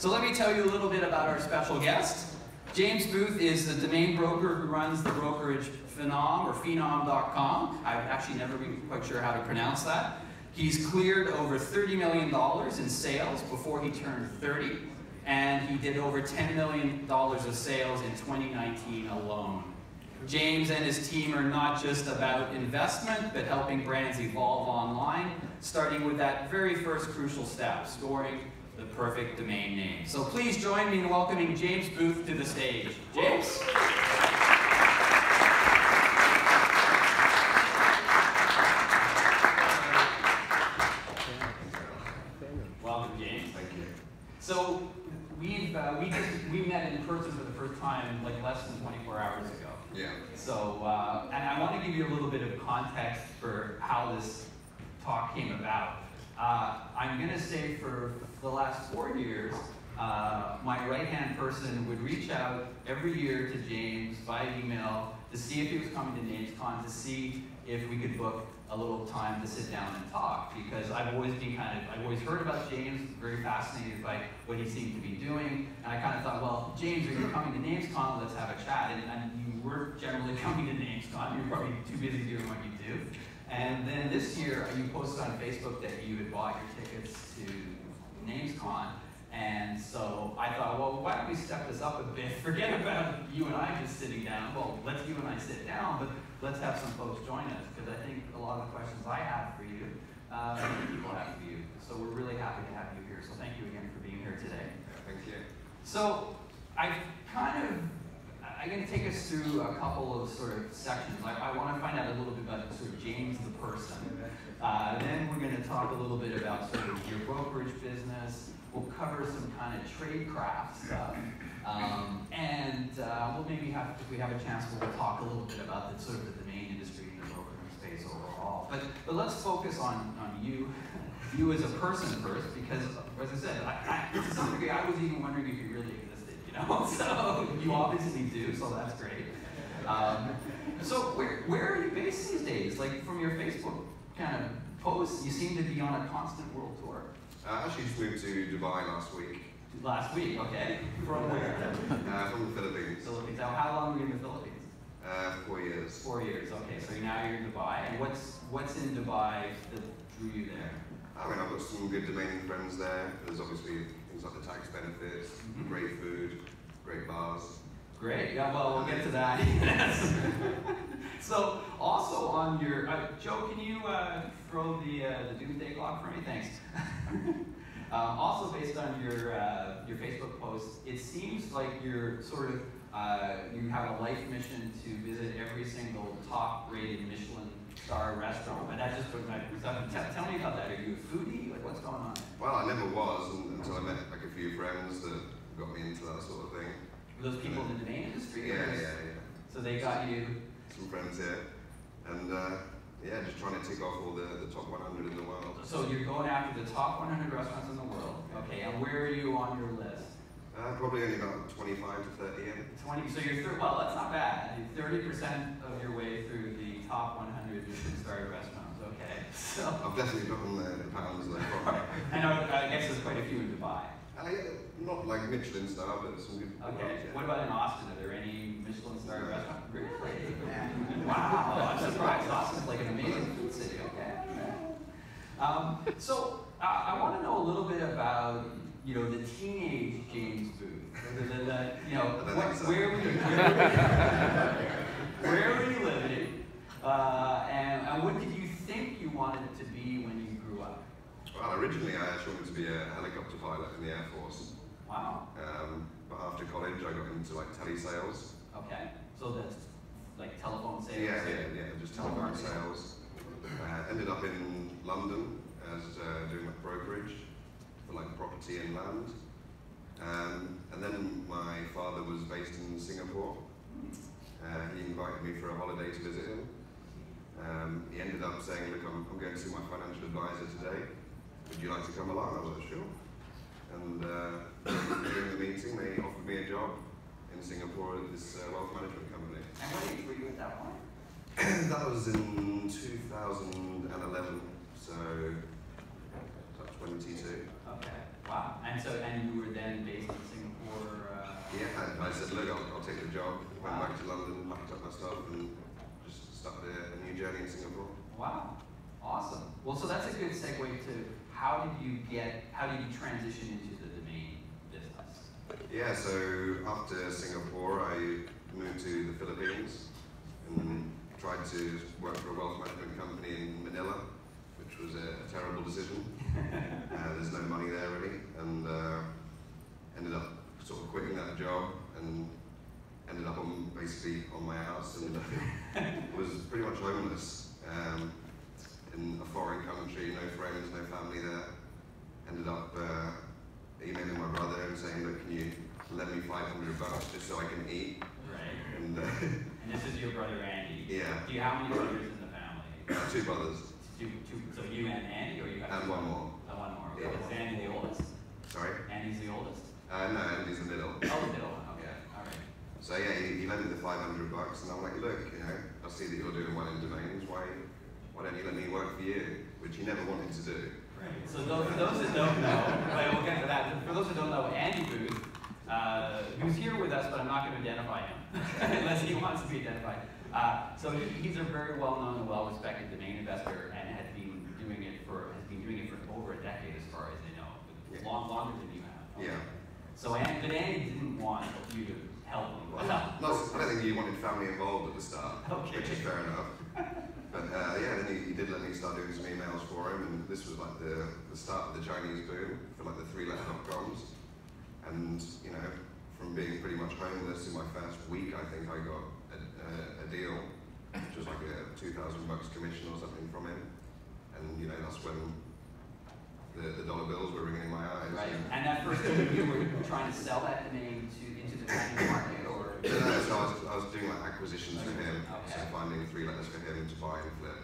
So let me tell you a little bit about our special guest. James Booth is the domain broker who runs the brokerage Phenom or Phenom.com. I've actually never been quite sure how to pronounce that. He's cleared over $30 million in sales before he turned 30, and he did over $10 million of sales in 2019 alone. James and his team are not just about investment, but helping brands evolve online, starting with that very first crucial step, storing the perfect domain name. So please join me in welcoming James Booth to the stage. James? Welcome, James. Thank you. So we've uh, we just we met in person for the first time like less than 24 hours ago. Yeah. So uh, and I want to give you a little bit of context for how this talk came about. Uh, I'm going to say for the last four years, uh, my right-hand person would reach out every year to James by email to see if he was coming to NamesCon, to see if we could book a little time to sit down and talk. Because I've always been kind of, I've always heard about James, very fascinated by what he seemed to be doing, and I kind of thought, well, James, are you coming to NamesCon? Let's have a chat. And, and you were generally coming to NamesCon. You're probably too busy doing what you do. And then this year, you posted on Facebook that you had bought your tickets to NamesCon. And so I thought, well, why don't we step this up a bit? Forget about you and I just sitting down. Well, let's you and I sit down, but let's have some folks join us because I think a lot of the questions I have for you, uh, people have for you. So we're really happy to have you here. So thank you again for being here today. Thank you. So I kind of, I'm going to take us through a couple of sort of sections. I, I want to find out a little bit about sort of James the person. Uh, then we're going to talk a little bit about sort of your brokerage business. We'll cover some kind of trade craft stuff. Um, and uh, we'll maybe have, if we have a chance, we'll talk a little bit about the sort of the domain industry and the brokerage space overall. But, but let's focus on, on you, you as a person first, because as I said, I, I, to some degree, I was even wondering if you really know? So you obviously do, so that's great. Um, so where, where are you based these days? Like from your Facebook kind of posts, you seem to be on a constant world tour. I actually just moved to Dubai last week, Last week, okay? From where? uh, from the Philippines. Philippines. Now, how long were you in the Philippines? Uh, four years. Four years. Okay, so now you're in Dubai. And what's what's in Dubai that drew you there? I mean, I've got some good domaining friends there. There's obviously things like the tax benefits, Mhm. great food, great bars. Great. Yeah. Well, we'll get to that. Yes. so, also on your uh, Joe, can you uh, throw the uh, the doomsday clock for me? Thanks. um, also, based on your uh, your Facebook post, it seems like you're sort of uh, you have a life mission to visit every single top-rated Michelin star restaurant. But that just took my tell, tell me about that. Are you a foodie? Like, what's going on? Well, I never was until I met like a few friends that got into that sort of thing. Those people in the domain industry? Yeah, yeah, yeah. So they got you. Some friends here, and uh, yeah, just trying to tick off all the, the top 100 in the world. So you're going after the top 100 restaurants in the world. Okay, and where are you on your list? Uh, probably only about 25 to 30 in. 20. So you're thir- well, that's not bad. 30% of your way through the top 100 Michelin starred restaurants. Okay, so I've definitely gotten the, pounds though. I know. I guess there's quite a few in Dubai. Uh, yeah, not like Michelin star, but some good. Okay. ones, What about in Austin? Are there any Michelin star restaurants? Really? Wow, I'm surprised. Austin's like an amazing food city. Okay. Um, so uh, I want to know a little bit about you know the teenage James Booth. The, the, the, you know, I don't what, so. where were you? Where, where were you living? Uh, and, and what did you think you wanted to be when you grew up? Well, originally I actually wanted to be a helicopter pilot in the Air Force. Wow. Um, but after college I got into like telesales. Okay. So that's like telephone sales. Yeah, yeah, yeah, just telephone sales. Uh, ended up in London as uh, doing like brokerage for like property and land. Um, and then my father was based in Singapore. Uh, he invited me for a holiday to visit him. Um, he ended up saying, look, I'm, I'm going to see my financial advisor today. Would you like to come along? I was like, sure. And uh, during the meeting, they offered me a job in Singapore at this uh, wealth management company. And what age were you at that point? that was in 2011, so about 22. Okay. Wow. And so, and you were then based in Singapore. Uh, Yeah, and I said, look, I'll, I'll take the job. Went Wow. back to London, packed up my stuff, and just started a, a new journey in Singapore. Wow. Awesome. Well, so that's a good segue to how did you get, how did you transition into the domain business? Yeah, so after Singapore, I moved to the Philippines and tried to work for a wealth management company in Manila, which was a, a terrible decision. uh, there's no money there really, and uh, ended up sort of quitting that job and ended up on basically on my house and was pretty much homeless um, in a foreign country, no friends, no family there. Ended up uh, emailing my brother and saying, look, can you lend me 500 bucks just so I can eat? Right. And uh, And this is your brother Andy. yeah, Do you have many brothers in the family? two brothers Two, two, so you and Andy, or you have? and one more. Oh, one more. Yeah. Is Andy the oldest? Sorry? Andy's the oldest? Uh, no, Andy's the middle. Oh, the middle one, okay, all right. So yeah, he, he lent me the 500 bucks, and I'm like, look, you know, I see that you're doing well in domains. Why, why don't you let me work for you? Which he never wanted to do. Right. So those, for those that don't know, right, we'll get to that. For those that don't know, Andy Booth, uh, who's here with us, but I'm not going to identify him unless he wants to be identified. Uh, so he's a very well-known and well-respected domain investor, and has been doing it for has been doing it for over a decade, as far as I know, Yeah. long longer than you have. Yeah. So Andy, but Andy didn't want you to help him. Well, no, I don't think you wanted family involved at the start, Okay. which is fair enough. But uh, yeah, then he, he did let me start doing some emails for him, and this was like the, the start of the Chinese boom for like the three-letter dot-coms. And you know, from being pretty much homeless in my first week, I think I got a, a, a deal, which was like a two thousand bucks commission or something from him. And you know, that's when the, the dollar bills were ringing in my eyes. Right. And that first you were trying to sell that domain to into the Chinese market, or No, no, so I was, I was doing like acquisitions for him, so finding three letters for him to buy and flip.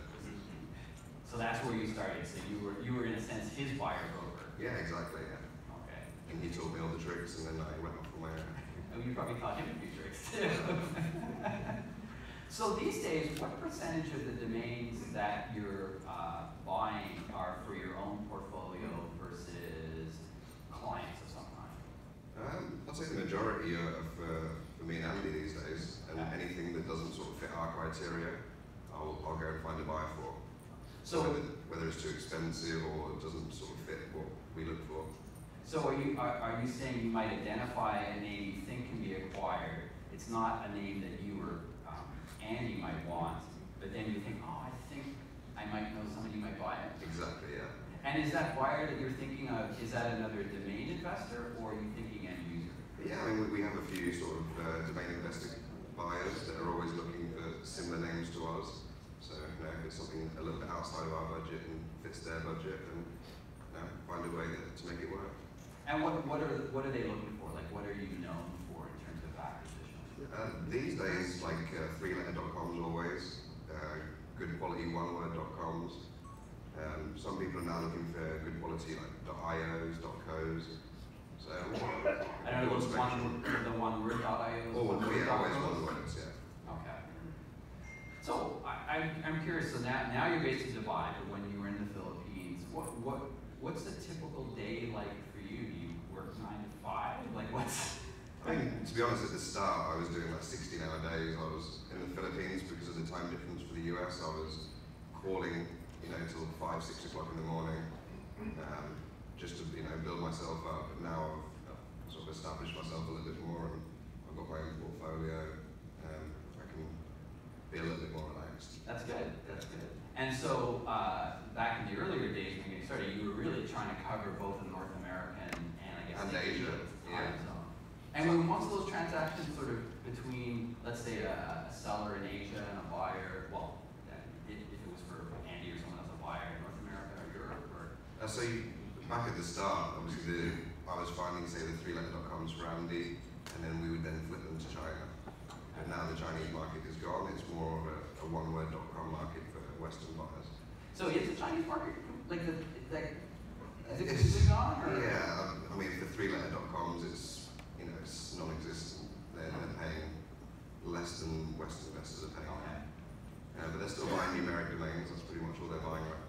so that's where you started. So you were you were in a sense his buyer broker. Yeah, exactly. Yeah. Okay. And he taught me all the tricks, and then I went off on my own. Oh, you probably taught him a few tricks too. so these days, what percentage of the domains that you're uh, buying are for your own portfolio versus clients of some kind? Um, I'd say the majority are for me and Andy these days, and anything that doesn't sort of fit our criteria, I'll, I'll go and find a buyer for. So, whether, whether it's too expensive or it doesn't sort of fit what we look for. so are you are, are you saying you might identify a name you think can be acquired? It's not a name that you or um, Andy might want, but then you think, oh, I think I might know somebody who might buy it. Exactly, yeah. And is that buyer that you're thinking of, is that another domain investor or are you thinking? Yeah, I mean, we, have a few sort of uh, domain investor buyers that are always looking for similar names to us. So, you know, if it's something a little bit outside of our budget and fits their budget, and you know, find a way that, to make it work. And what, what are, what are they looking for? Like, what are you known for in terms of acquisitions? Uh, these days, like uh, three-letter.coms always, uh, good quality one-word.coms. Um, some people are now looking for good quality like .ios, .cos. So, I don't know, broad those one, the one word dot io? Oh, one dot always com? one words, yeah. Okay. So I, I'm, I'm curious, so now, now you're based in Dubai, but when you were in the Philippines, what, what, what's the typical day like for you? Do you work nine to five? Like what's? I mean, to be honest, at the start, I was doing like 16 hour days. I was in the Philippines because of the time difference for the US. I was calling, you know, till five, six o'clock in the morning, um, just to, you know, build myself up. But now I've, sort of established myself a little bit more and I've got my own portfolio. Um, I can be a little bit more relaxed. That's good, that's good. And so, uh, back in the earlier days when you started, you were really trying to cover both the North American and I guess And Asia, time yeah. zone. And most of those transactions sort of between, let's say, a, a seller in Asia and a buyer, well, if, if it was for Andy or someone else, a buyer in North America or Europe or? Uh, so you, back at the start, obviously the, I was finding, say, the three letter.coms for Andy, and then we would then flip them to China. And now the Chinese market is gone. It's more of a, a one-word.com market for Western buyers. So is the Chinese market, like the, like, is it, It's- is it gone or? Yeah, I- I mean, for three-letter.coms, it's you know it's non-existent. They're, they're paying less than Western investors are paying. Okay. Uh, but they're still buying numeric domains. That's pretty much all they're buying right now.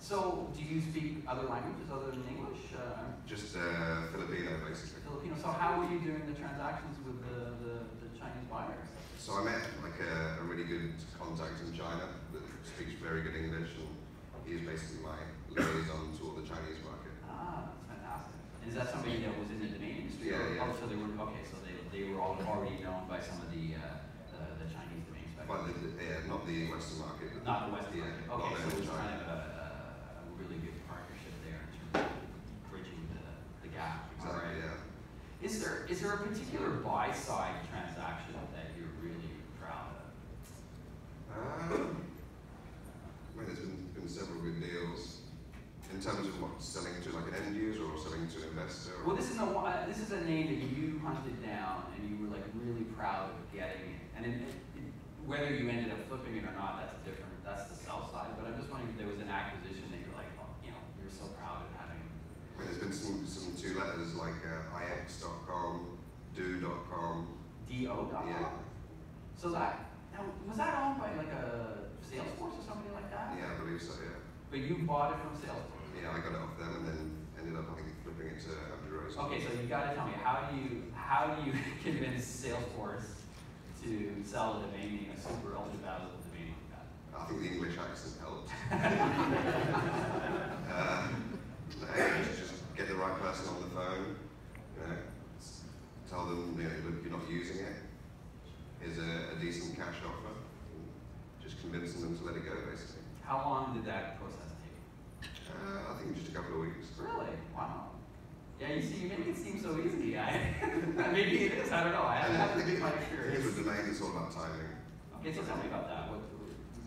So, do you speak other languages other than English? Uh, Just uh, Filipino, basically. Filipino. So, how were you doing the transactions with the, the, the Chinese buyers? So I met like a, a really good contact in China that speaks very good English, and he's basically my liaison to all the Chinese market. Ah, that's fantastic. And is that somebody that was in the domain industry? Yeah, yeah. Oh, so they were okay. So they, they were all already known by some of the uh, the, the Chinese domain But specialists. the, the- yeah, not the Western market. Not the Western yeah, market. Okay, so it was kind China. of a really good partnership there in terms of bridging the, the gap. All Exactly, right. Yeah. Is there is there a particular buy side transaction that you're really proud of? Um, I mean, there's been, been several good deals in terms of what selling to like an end user or selling to an investor. Well, this is a uh, this is a name that you hunted down and you were like really proud of getting it. And it, it- whether you ended up flipping it or not, that's different. That's the sell side. But I'm just wondering if there was an acquisition that you're like, oh, you know, you're so proud of having. I mean, there's been some, some two letters like uh, ix.com, do.com. Do.com. Yeah. So that now was that owned by like a Salesforce or somebody like that? Yeah, I believe so, yeah. But you bought it from Salesforce. Yeah, I got it off them and then ended up, I think, flipping it to Abbey Road. Okay, so you got to tell me how do you how do you convince Salesforce to sell a domain name, a super ultra valuable domain like that? I think the English accent helped. uh, no, just get the right person on the phone, you know, tell them, you know, look, you're not using it. Here's a, a decent cash offer. Just convincing them to let it go, basically. How long did that process take? Uh, I think just a couple of weeks. Really? Wow. Yeah, you see, you make it seem so easy. I, maybe it is. I don't know. I haven't been my it- experience. With domain, it's all about timing. Okay, so tell me about that. What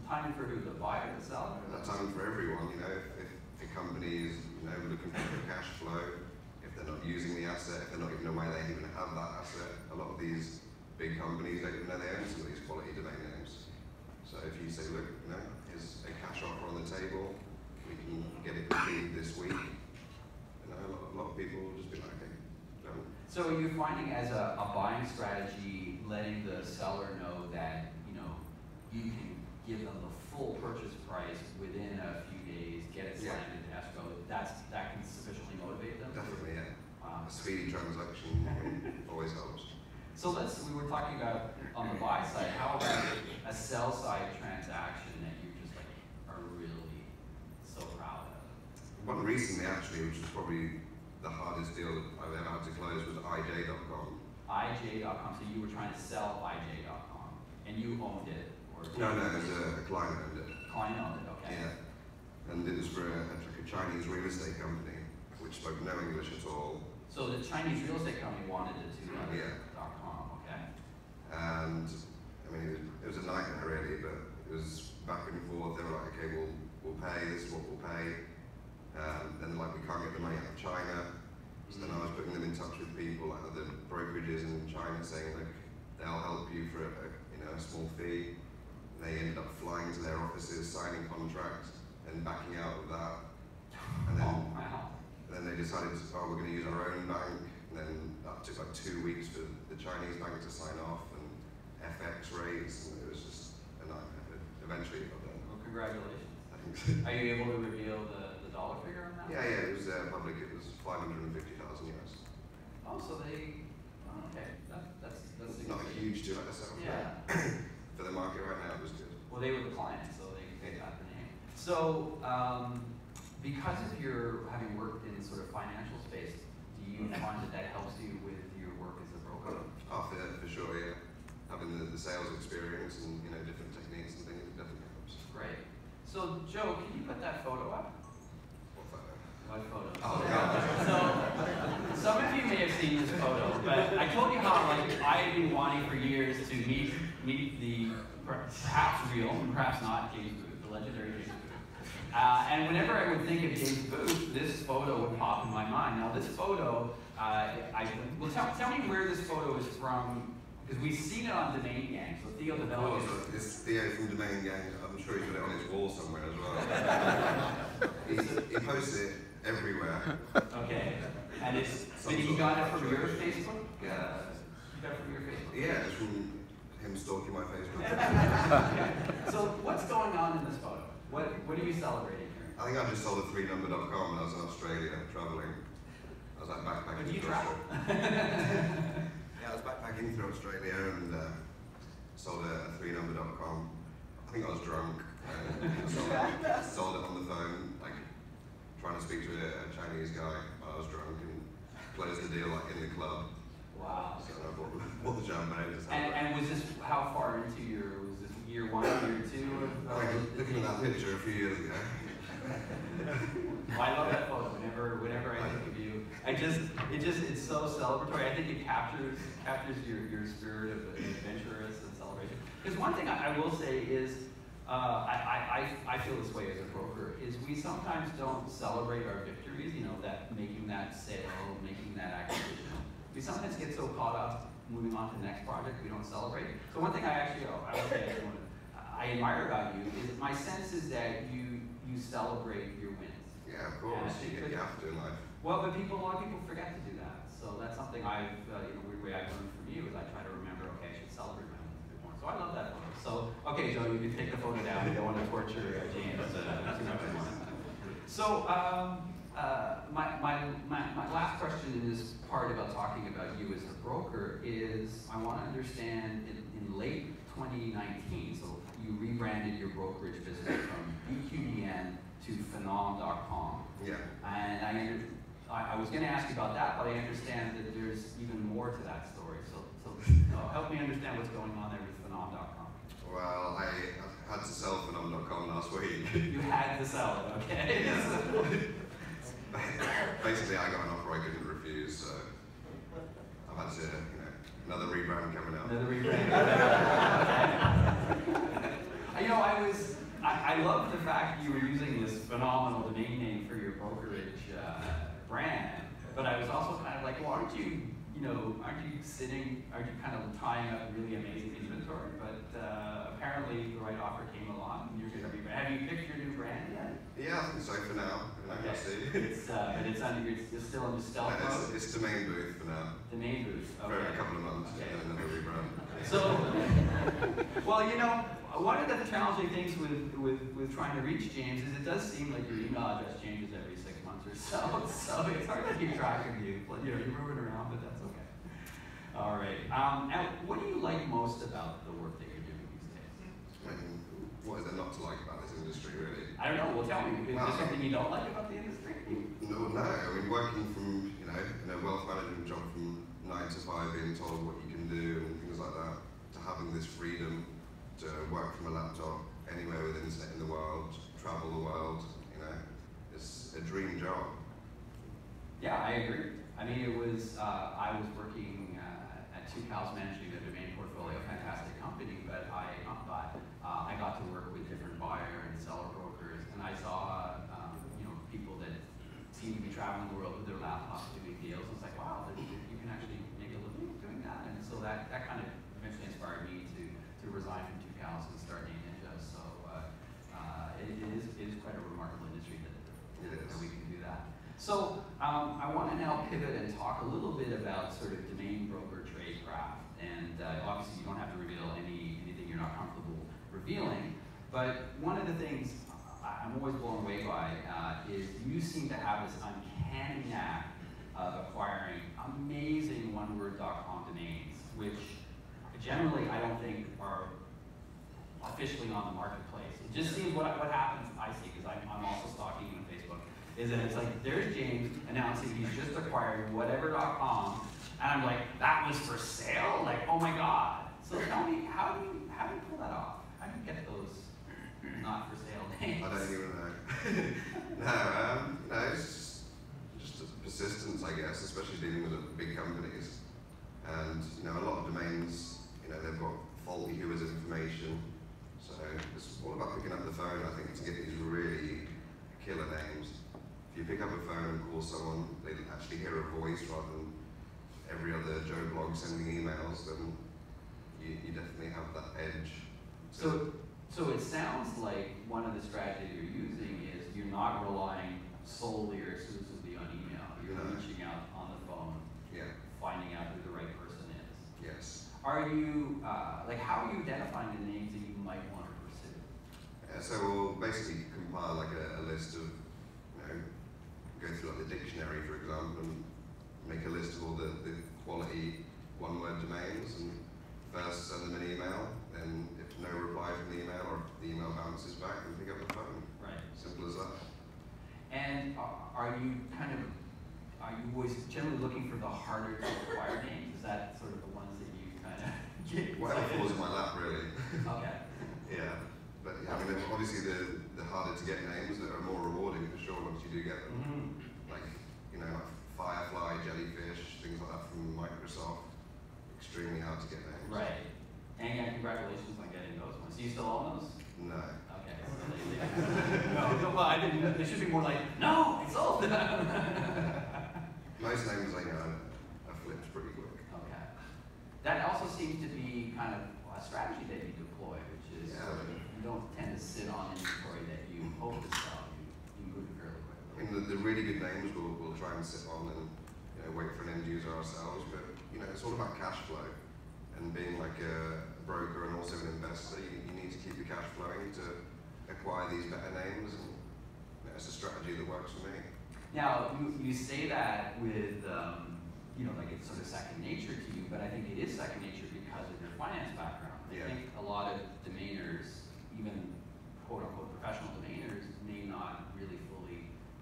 timing for who? The buyer, the seller? Timing for everyone, you know, if, if a company is, you know, looking for cash flow, if they're not using the asset, if they're not even aware they even have that asset, a lot of these big companies don't even know they own some of these quality domain names. So if you say, look, you know, here's a cash offer on the table, we can get it completed this week, you know, a lot, a lot of people will just be like, okay, done. So are you finding as a, a buying strategy, letting the seller know that, you know, you can give them the full purchase price within a few days, get it Yeah. That's, that can sufficiently motivate them? Definitely, yeah. Wow. A speedy transaction always helps. So let's, we were talking about on the buy side, how about a sell side transaction that you just like are really so proud of? One recently, actually, which was probably the hardest deal I've ever had to close, was IJ.com. IJ.com, so you were trying to sell IJ.com, and you owned it, or? No, no, it was a, a client owned it. Client owned it, okay. Yeah. And it was for a, like a Chinese real estate company, which spoke no English at all. So the Chinese real estate company wanted it to, uh, Yeah. dot com, okay? And, I mean, it was, it was a nightmare really, but it was back and forth. They were like, okay, we'll, we'll pay, this is what we'll pay. Um, then like, we can't get the money out of China. So then I was putting them in touch with people like other brokerages in China saying, look, they'll help you for a, a you know, a small fee. They ended up flying to their offices, signing contracts, and backing out of that. And then, Oh, wow. and then they decided, oh, we're going to use our own bank. And then that took like two weeks for the Chinese bank to sign off and FX rates, and it was just a nightmare. Eventually it got done. Well, congratulations. Thanks. Are you able to reveal the, the dollar figure on that? yeah, yeah, it was uh, public. It was 550,000 US. Oh, so they, oh, okay, that, that's, that's. Not a huge deal. Yeah, For the market right now, it was good. well, they were the client, so they, they got the name. So, um, because of your, having worked in sort of financial space, do you find that that helps you with your work as a broker? Oh, for, for sure, yeah. Having the, the sales experience and you know different techniques and things it definitely helps. Great. So, Joe, can you put that photo up? What photo? What photo? Oh, So- God. So, some of you may have seen this photo, but I told you how like I've been wanting for years to meet meet the perhaps real, perhaps not James Booth, the legendary James Booth. Uh, and whenever I would think of James Booth, this photo would pop in my mind. Now, this photo, uh, I well, tell, tell me where this photo is from, because we've seen it on Domain Gang. So Theo Oh, developed. so it's Theo from Domain Gang. I'm sure he's got it on his wall somewhere as well. he, he posts it everywhere. Okay, and it's, but you got it from your Facebook? Yeah. You got it from your Facebook? Yeah, it's from him stalking my Facebook. So what's going on in this photo? What, what are you celebrating here? I think I just sold a three-number.com when I was in Australia traveling. I was like backpacking. But you through travel? Australia. Yeah, I was backpacking through Australia and uh, sold a, three-number.com. I think I was drunk. And sold, it, sold it on the phone, like trying to speak to a, Chinese guy while I was drunk and closed the deal like in the club. Wow. So I bought, bought the champagne. And, and was this how far into your year one, year two of? Like, the- looking at that picture a few years ago. Well, I love that photo. Whenever, whenever I think of you, I just, it just, it's so celebratory. I think it captures, captures your, your spirit of adventurous and celebration. Because one thing I, I will say is, uh, I, I, I, feel this way as a broker, is we sometimes don't celebrate our victories. You know, that making that sale, making that acquisition. We sometimes get so caught up moving on to the next project, we don't celebrate. So one thing I actually, I would say, I I admire about you is my sense is that you, you celebrate your wins. Yeah, of course. You, you have to in life. Well, but people, a lot of people forget to do that. So that's something I've, uh, you know, weird way I've learned from you is I try to remember, okay, I should celebrate my wins a bit more. So I love that photo. So, okay, Joe, you can take the photo down. You don't want to torture uh, James uh, too much more. So, um, uh, my, my, my, my last question in this part about talking about you as a broker is I want to understand in, in late 2019, so you rebranded your brokerage business from BQDN to Phenom.com. Yeah. And I, under, I, I was going to ask you about that, but I understand that there's even more to that story. So, so help me understand what's going on there with Phenom.com. Well, I had to sell Phenom.com last week. You had to sell it, okay? Basically, I got an offer I couldn't refuse, so I've had to, you know, another rebrand coming up. Another rebrand. I was, I, I love the fact that you were using this phenomenal domain name for your brokerage uh, brand, but I was also kind of like, well, aren't you, you know, aren't you sitting, aren't you kind of tying up really amazing inventory? But uh, apparently the right offer came along and you're going to rebrand. Have you picked your new brand yet? Yeah, I think so for now. Okay. It's, uh, but it's under, it's, it's still in the stealth It's, mode? it's domain booth for now, The main booth, for a couple of months, Okay. and then another rebrand. So, well, you know, one of the challenging things with, with, with trying to reach James is it does seem like your email address changes every six months or so. So it's hard to keep track of you. But, you know, you're moving around, but that's okay. All right. Um, what do you like most about the work that you're doing these days? What is there not to like about this industry, really? I don't know. Well, tell me. Is there something you don't like about the industry? No, no. I mean, working from you know in a wealth management job from nine to five, being told what you can do and things like that, to having this freedom to work from a laptop anywhere with internet in the world, travel the world, you know, it's a dream job. Yeah, I agree. I mean, it was, uh, I was working uh, at Tucows managing the domain portfolio, fantastic company, but I, but, uh, I got to work with different buyer and seller brokers, and I saw, um, you know, people that seemed to be traveling the world with their laptops doing deals. I was like, wow, you can actually make a living doing that. And so that, that kind of eventually inspired me to, to resign from Tucows and start Name Ninja. So, uh, uh, it, it is, it is quite a remarkable industry that, It is. that we can do that. So um, I want to now pivot and talk a little bit about sort of domain broker tradecraft. And uh, obviously, you don't have to reveal any anything you're not comfortable revealing. But one of the things I- I'm always blown away by uh, is you seem to have this uncanny knack of acquiring amazing one-word.com domains, which generally I don't think are officially on the marketplace. It just seems what, what happens, I see, because I'm, I'm also stalking is that it's like, there's James announcing he's just acquired whatever.com, and I'm like, that was for sale? Like, oh my God. So tell me, how do you, how do you pull that off? How do you get those not for sale names? I don't even know. no, um, no, it's just, just persistence, I guess, especially dealing with big companies. And you know, a lot of domains, you know, they've got faulty WHOIS information. So it's all about picking up the phone, I think, to get these really killer names. You pick up a phone and call someone, they actually hear a voice rather than every other Joe blog sending emails, then you, you definitely have that edge. So, so it sounds like one of the strategies you're using is you're not relying solely or exclusively on email. You're No. reaching out on the phone, yeah, finding out who the right person is. yes. Are you, uh, like, how are you identifying the names that you might want to pursue? Uh, so we'll basically compile like a, a list of, go through like the dictionary, for example, and make a list of all the, the quality one-word domains, and first send them an email, then if no reply from the email, or if the email bounces back, then pick up the phone. Right. Simple as that. And are, you kind of, are you always generally looking for the harder to acquire names? Is that sort of the ones that you kind of get? Whatever excited? falls in my lap, really. Okay. Yeah. But yeah, I mean, obviously the, the harder to get names that are more rewarding for sure once you do get them. Like, you know, like Firefly, Jellyfish, things like that from Microsoft. Extremely hard to get names. Right. And yeah, congratulations on getting those ones. Do you still own those? No. Okay. So they, they, no, no, well, I didn't, it should be more like, no, it's sold. Most names I know are flipped pretty quick. Okay. That also seems to be kind of a strategy that you deploy, which is Yeah. you don't tend to sit on inventory that you hope to sell. You, you move it the, really good names we'll, we'll try and sit on and you know, wait for an end user ourselves, but you know, it's all about cash flow. And being like a broker and also an investor, you, you need to keep your cash flowing to acquire these better names, and you know, it's a strategy that works for me. Now, you, you say that with, um, you know, like it's sort of second nature to you, but I think it is second nature because of your finance background. I Yeah. think a lot of domainers, even quote unquote professional domainers, may not really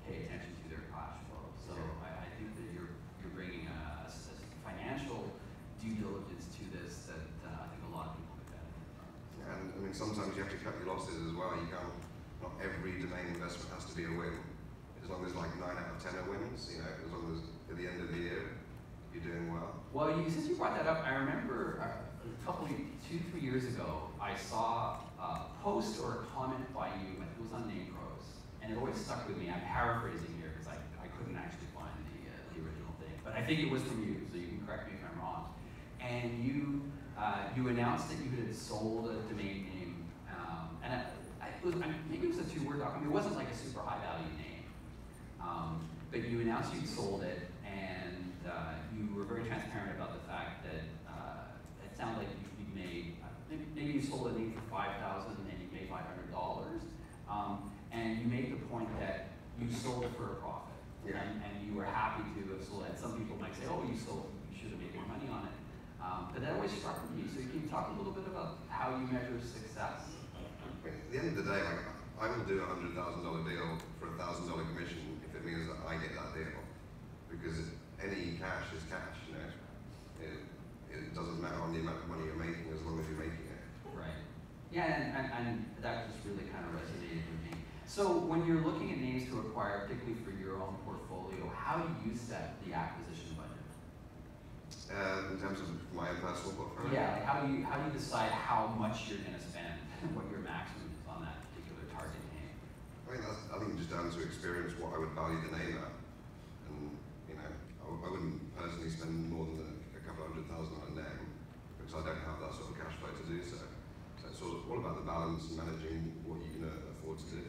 pay attention to their cash flow. So I, I think that you're, you're bringing a financial due diligence to this that uh, I think a lot of people could benefit from. So- And I mean, sometimes you have to cut your losses as well. You can't, not every domain investment has to be a win. As long as like nine out of ten are wins, you know, as long as at the end of the year you're doing well. Well, you, since you brought that up, I remember uh, a couple, of, two, three years ago, I saw a post or a comment by you, I think it was on Name and it always stuck with me. I'm paraphrasing here because I, I couldn't actually find the, uh, the original thing, but I think it was from you, so you can correct me if I'm wrong. And you, uh, you announced that you had sold a domain name, um, and I, I, it was, I, maybe it was a two-word document. It wasn't like a super high-value name. Um, but you announced you'd sold it, and uh, you were very transparent about the fact that uh, it sounded like you, you made maybe, maybe you sold a name for five thousand and you made five hundred dollars, um, and you made the point that you sold for a profit, Yeah. and, and you were happy to have sold it. Some people might say, "Oh, you sold, you should have made more money on it," um, but that always struck me. So can you talk a little bit about how you measure success? At the end of the day, like, I will do a hundred thousand dollar deal for a thousand dollar commission if it means that I get that deal, because any cash is cash. You know, it, it doesn't matter on the amount of money you're making as long as you're making it. Right. Yeah, and, and, and that just really kind of resonated with me. So when you're looking at names to acquire, particularly for your own portfolio, how do you set the acquisition budget? Uh, in terms of my own personal portfolio. Yeah, like how do you how do you decide how much you're going to spend, what your maximum is on that particular target name? I mean, that's, I think just down to experience what I would value the name at. And, you know, I, I wouldn't personally spend more than a, a couple hundred thousand on a name because I don't have that sort of cash flow to do so. So it's all, all about the balance and managing what you can afford to do.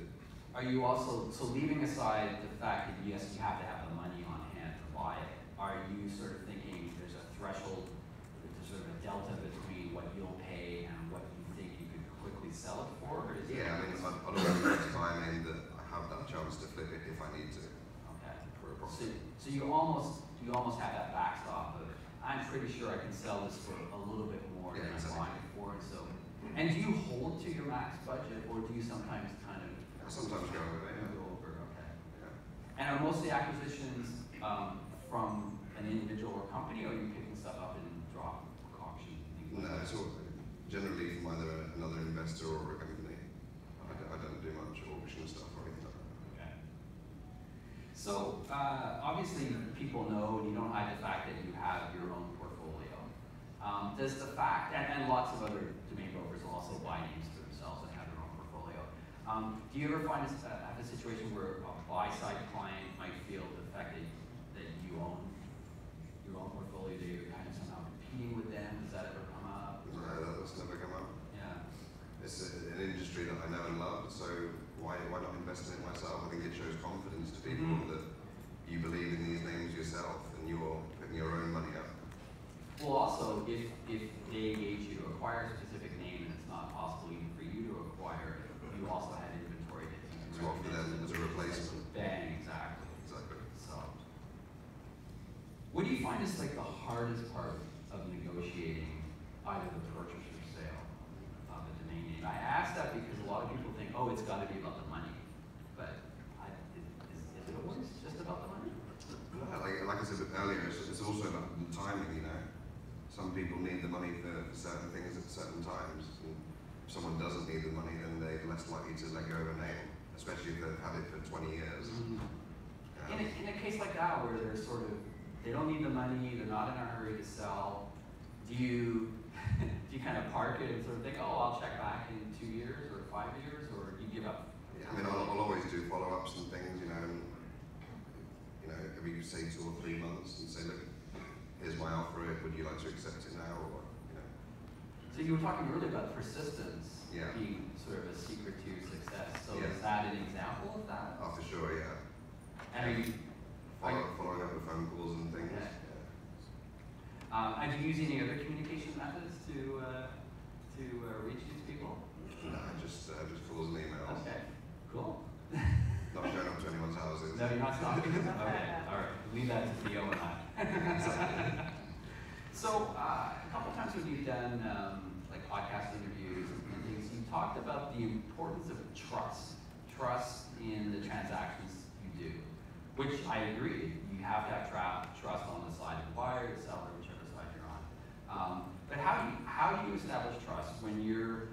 Are you also so leaving aside the fact that yes, you have to have the money on hand to buy it? Are you sort of thinking there's a threshold, there's sort of a delta between what you'll pay and what you think you could quickly sell it for? Or is Yeah, I mean, I'd, I'd always like to buy a name that I have that chance to flip it if I need to okay. So, so you almost you almost have that backstop of I'm pretty sure I can sell this for a little bit more Yeah, than I'm buying it for. And so, and do you hold to your max budget, or do you sometimes kind of I sometimes go it, yeah. Okay. yeah. And are mostly acquisitions um, from an individual or company, or are you picking stuff up in drop auction? things like No, it's generally from either another investor or a company. I don't, I don't do much auction stuff or anything like that. Okay. So, uh, obviously, people know, and you don't hide the fact that you have your own portfolio. Um, does the fact, and, and lots of other domain brokers will also buy names for themselves and have their own portfolio. Um, do you ever find a, uh, have a situation where a buy-side client might feel the fact that, that you own your own portfolio, that you're kind of somehow competing with them? Does that ever come up? No, that, that's never come up. Yeah. It's a, an industry that I know and love, so why, why not invest in it myself? I think it shows confidence to people Mhm. that you believe in these names yourself and you're putting your own money up. Well, also, if, if they engage you to acquire places with bang, exactly. Exactly. So, what do you find is like the hardest part of negotiating either the purchase or sale of a domain name? I ask that because a lot of people think, oh, it's got to be about the money, but I, is, is, it always just about the money? Like, like I said earlier, it's, it's also about the timing, you know. Some people need the money for certain things at certain times. And if someone doesn't need the money, then they're less likely to let go of a name especially if they've had it for 20 years. In Um, a, in a case like that where they're sort of, they don't need the money, they're not in a hurry to sell, do you, do you kind of park it and sort of think, oh, I'll check back in two years or five years, or do you give up? yeah, I mean, I'll, I'll always do follow-ups and things, you know, and, you know, every say two or three months and say, look, here's my offer, would you like to accept it now, or, you know. So you were talking earlier about persistence Yeah. being sort of a secret to success. So Yeah. is that an example of that? Oh, for sure, yeah. And are you, are following up with phone calls and things. Yeah. yeah. um, and do you use any other communication methods to, uh, to uh, reach these people? No, just, uh, just calls and emails. Okay, cool. Not showing up to anyone's houses. No, you're not talking. okay, all right. Leave that to Theo and I. so, uh, a couple times when you've done um, like podcast interviews and things, you talked about the importance of trust, trust in the transactions you do, which I agree. You have to have tra- trust on the side of the buyer, the seller, whichever side you're on. Um, but how do you how do you establish trust when you're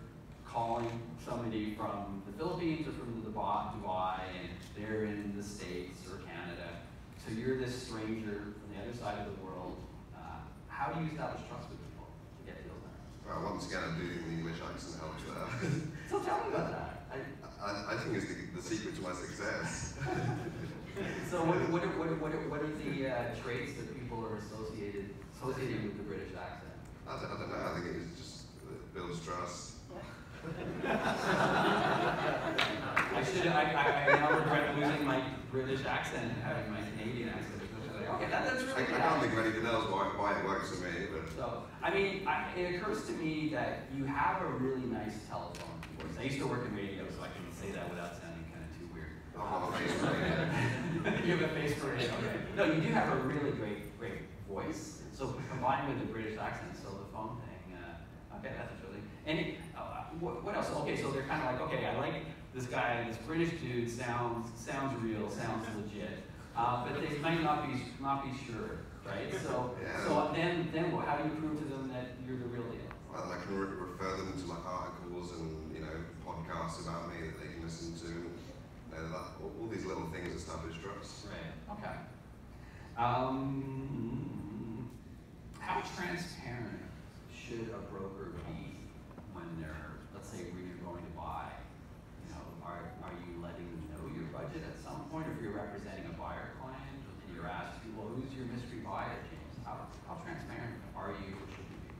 calling somebody from the Philippines or from Dubai, Dubai and they're in the States or Canada. So you're this stranger from the other side of the world. Uh, how do you establish trust with people to get deals done? Well, once again, I'm doing the English accent helps there. So tell me about that. I, I, I think it's the, the secret to my success. so what, what, are, what, are, what, are, what are the uh, traits that people are associated associated with the British accent? I don't, I don't know, I think it just it builds trust. I should. I, I, I now regret losing my British accent and having my Canadian accent. Okay, that, that's I, really I good. can't think of anything else why, why it works for me, but So, I mean, I, it occurs to me that you have a really nice telephone voice. I used to work in radio, so I can say that without sounding kind of too weird. I've got a face for you have a face for it. Okay. No, you do have a really great, great voice. So combined with the British accent, so the phone thing. Uh, okay, that's really. Any, uh, what, what else? Okay, so they're kind of like, okay, I like this guy, this British dude sounds sounds real, sounds legit. Uh, but they might not be not be sure, right? So Yeah. so then then what, how do you prove to them that you're the real deal? Well, I can re- refer them to like articles and you know podcasts about me that they can listen to. Know, that, all, all these little things establish trust. Right. Okay. Um, how transparent should a broker be when they're, let's say, when you're going to buy? You know, are, are you letting them know your budget at some point? If you're representing a buyer client, and you're asked, well, who's your mystery buyer, James? How, how transparent are you or should you be?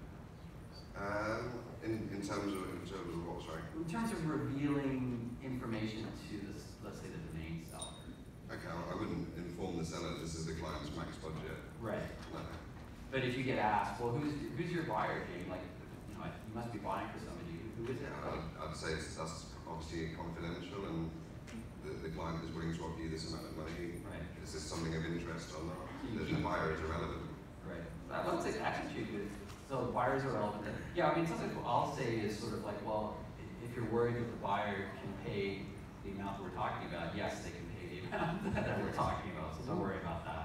Um, in, in terms of in terms of what, sorry. In terms of revealing information to this, let's say, the domain seller. Okay, I I wouldn't inform the seller this is the client's max budget. Right. But if you get asked, well, who's who's your buyer, Jane? Like, you know, you must be buying for somebody. Who is it? Yeah, I'd, I'd say it's, that's obviously confidential and the, the client is willing to offer you this amount of money. Right. Is this something of interest or not? The, the buyer is irrelevant. Right. I would say attitude is so buyers are relevant. Yeah, I mean something I'll say is sort of like, well, if you're worried that the buyer can pay the amount that we're talking about, yes, they can pay the amount that we're talking about. So don't worry about that.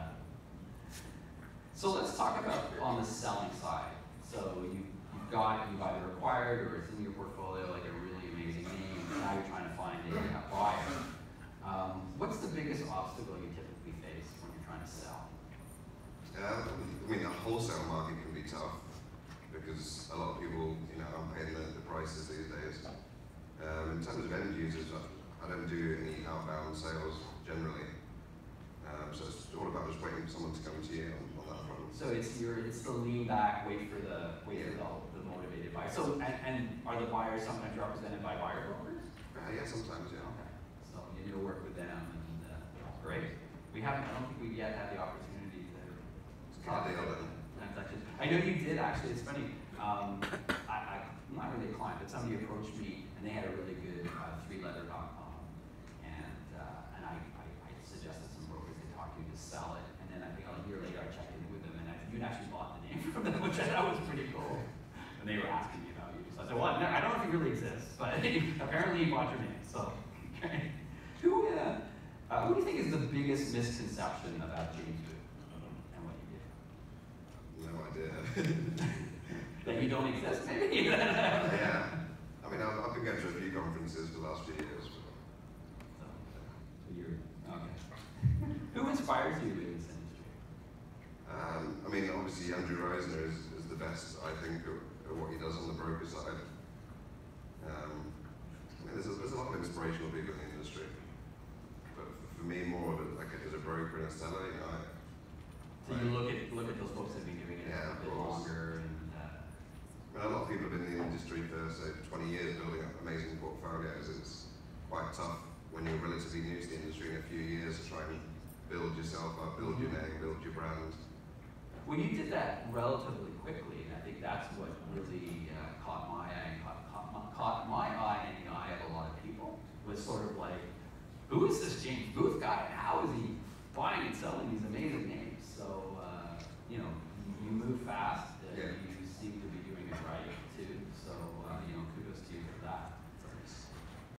So let's talk about on the selling side. So you, you've got, you've either acquired or it's in your portfolio like a really amazing name, and now you're trying to find a, buyer. Um, what's the biggest obstacle you typically face when you're trying to sell? Um, I mean, the wholesale market can be tough because a lot of people, you know, aren't paying the, the prices these days. Um, in terms of end users, I, don't do any outbound sales generally. Um, so it's all about just waiting for someone to come to you. So it's your, it's the lean back, wait for the, wait for the, the motivated buyer. So, and, and are the buyers sometimes represented by buyer brokers? Uh, yeah, sometimes, yeah. Okay, so you need to work with them and, uh, great. We haven't, I don't think we've yet had the opportunity to It's a good deal then. transactions. I know you did actually, it's funny, um, I, I, not really a client, but somebody approached me and they had a really good, uh, three-letter dot com. And, uh, and I, I, I suggested some brokers they talk to to sell it, and then I think a year later I checked in with them and had actually bought the name from them, which I thought was pretty cool. And they were asking me about you. So I said, well, I don't know if he really exists, but apparently he bought your name. So, okay. Who, uh, uh, who do you think is the biggest misconception about James Booth and what he did? No idea. That you don't exist, maybe? yeah. I mean, I've, I've been going to a few conferences for the last few years. So, so you're, okay. Who inspires you in this industry? Um, I mean, obviously Andrew Rosener is, is the best, I think, at, at what he does on the broker side. Um, I mean, there's a, there's a lot of inspirational people in the industry. But for, me, more of it, like as a broker and a seller, you know, I, So you look at look at those folks that have been doing it Yeah, a bit longer, and uh, I mean, a lot of people have been in the industry for, say, 20 years building up amazing portfolios. It's quite tough when you're relatively new to the industry in a few years to try and build yourself up, build your name, build your brand. Well, you did that relatively quickly, and I think that's what really uh, caught my eye, caught, caught, my, caught my eye and the eye of a lot of people, was sort of like, who is this James Booth guy, and how is he buying and selling these amazing names? So, uh, you know, you move fast,